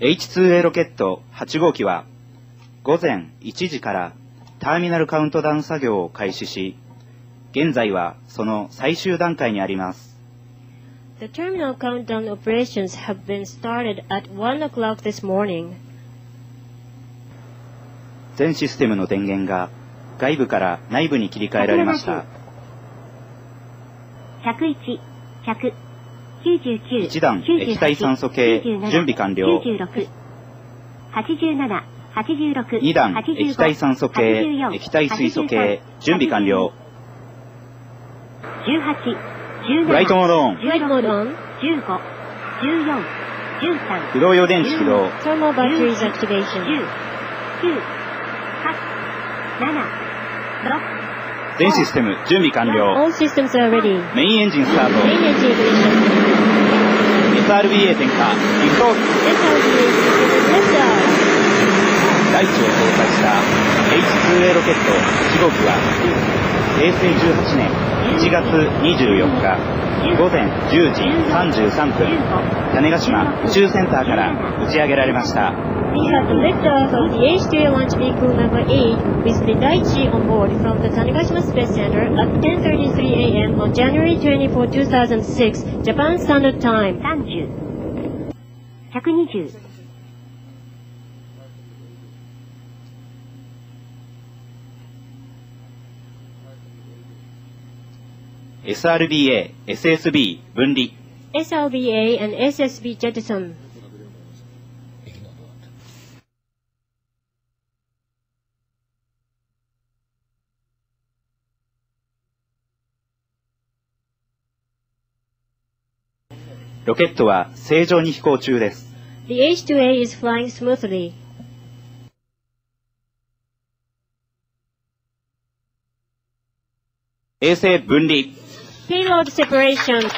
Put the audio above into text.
H2A ロケット8号機は午前1時からターミナルカウントダウン作業を開始し現在はその最終段階にあります The terminal countdown operations have been started at 1 o'clock this morning. 全システムの電源が外部から内部に切り替えられました101、100、99、1段液体酸素系準備完了96、87、86、2段液体酸素系84液体水素系準備完了18、17、フライトモードオン Flight mode on. 15、14、13、駆動用電池起動 Thermal batteries activation. 10、9、8、7、全システム準備完了。All systems are ready. メインエンジンスタート。Main engine ignition. SRBA 点火リフトオフ SRB liftoff. 大地を搭載した H2A ロケット。1号機は平成18年1月24日。午前10時33分。種子島宇宙センターから打ち上げられました We have the liftoff of the H2A launch vehicle number 8 with the Daiichi on board from the Tanegashima Space Center at 10.33 a.m. on January 24, 2006, Japan Standard Time. 30、120、SRBA、SSB 分離 SLBA and SSB jettison. ロケットは正常に飛行中です The H2A is flying smoothly. 衛星分離 Payload separation.